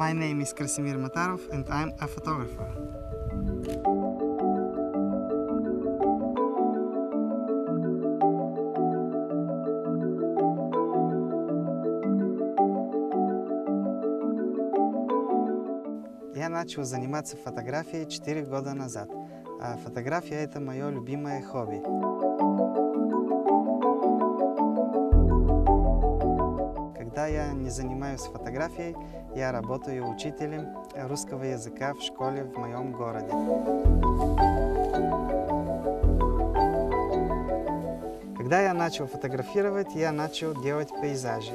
My name is Krasimir Matarov and I'm a photographer. Я начал заниматься фотографией 4 года назад. А фотография – это мое любимое хобби. Я не занимаюсь фотографией, я работаю учителем русского языка в школе в моем городе. Когда я начал фотографировать, я начал делать пейзажи.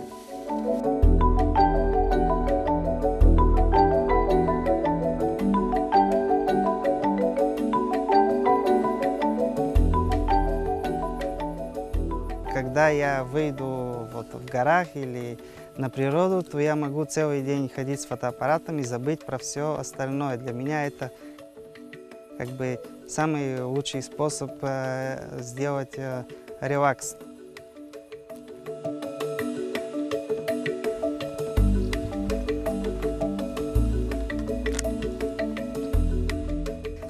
Когда я выйду вот в горах или на природу, то я могу целый день ходить с фотоаппаратом и забыть про все остальное. Для меня это как бы самый лучший способ э, сделать э, релакс.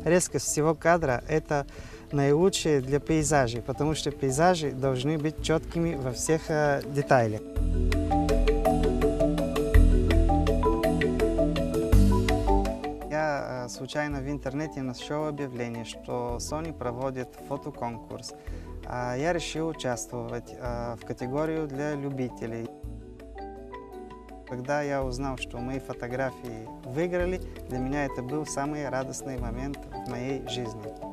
Резкость всего кадра – это наилучшее для пейзажей, потому что пейзажи должны быть четкими во всех э, деталях. Э, случайно в интернете нашел объявление, что Sony проводит фотоконкурс. А Я решил участвовать э, в категорию для любителей. Когда я узнал, что мои фотографии выиграли, для меня это был самый радостный момент в моей жизни.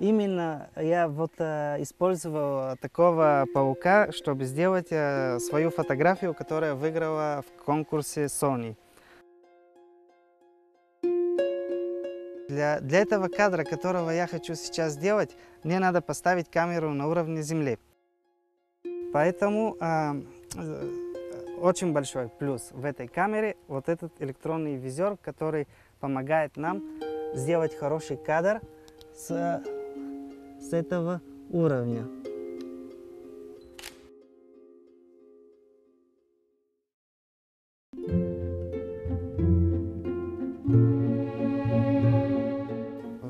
Именно я вот э, использовал такого паука, чтобы сделать э, свою фотографию, которая выиграла в конкурсе Sony. Для, для этого кадра, которого я хочу сейчас сделать, мне надо поставить камеру на уровне земли. Поэтому э, э, очень большой плюс в этой камере вот этот электронный визор, который помогает нам сделать хороший кадр с с этого уровня.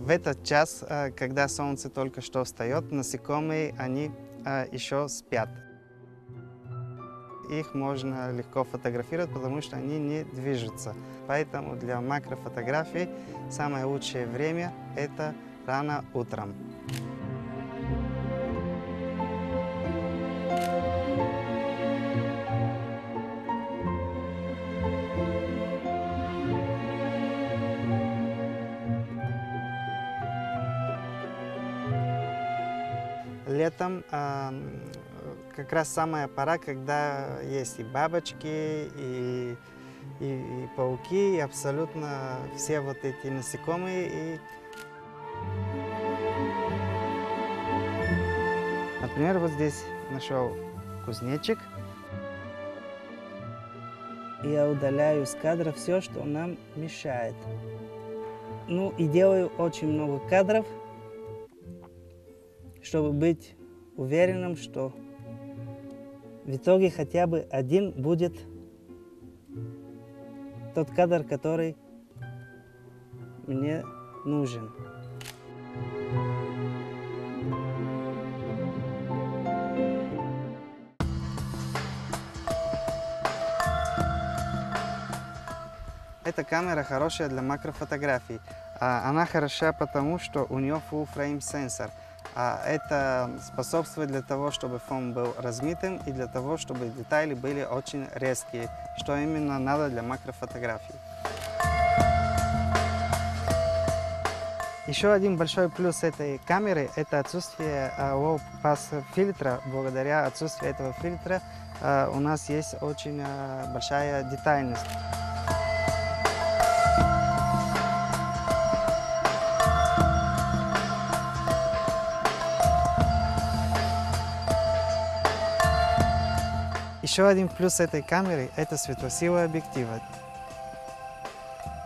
В этот час, э, когда солнце только что встает, насекомые, они э, еще спят. Их можно легко фотографировать, потому что они не движутся. Поэтому для макрофотографий самое лучшее время – это рано утром. Летом как раз самая пора, когда есть и бабочки, и, и, и пауки, и абсолютно все вот эти насекомые. И... Например, вот здесь нашел кузнечик. Я удаляю с кадра все, что нам мешает. Ну и делаю очень много кадров, чтобы быть уверенным, что в итоге хотя бы один будет тот кадр, который мне нужен. Эта камера хорошая для макрофотографий. А Она хороша потому, что у нее full frame сенсор. А это способствует для того, чтобы фон был размытым и для того, чтобы детали были очень резкие, что именно надо для макрофотографий. Еще один большой плюс этой камеры – это отсутствие low pass фильтра. Благодаря отсутствию этого фильтра у нас есть очень большая детальность. Еще один плюс этой камеры – это светосила объектива.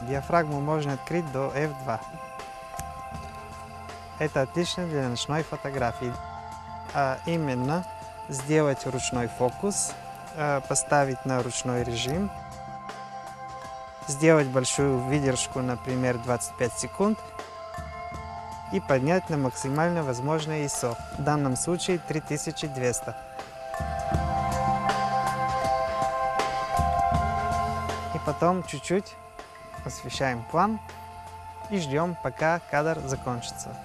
Диафрагму можно открыть до f2. Это отлично для ночной фотографии. А именно, сделать ручной фокус, э, поставить на ручной режим, сделать большую выдержку, например, 25 секунд, и поднять на максимально возможное ISO, в данном случае 3200. Потом чуть-чуть освещаем план и ждем, пока кадр закончится.